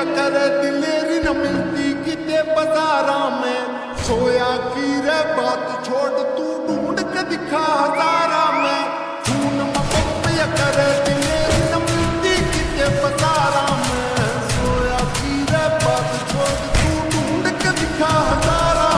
चकर दिलेरी न मिलती, किते बाजारा में। सोया की रे बात छोड़, तू ढूंढ के दिखा हजारा में। खून मपप दिलेरी न मिलती, किते सोया की रे बात छोड़